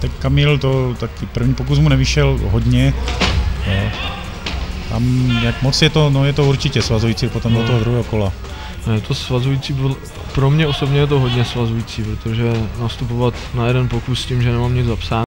tak Kamil to taky první pokus mu nevyšel hodně. Jo. Tam jak moc je to, no je to určitě svazující potom do no. toho druhého kola. No, je to svazující, pro mě osobně je to hodně svazující, protože nastupovat na jeden pokus s tím, že nemám nic zapsáno,